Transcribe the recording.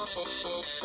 えっ?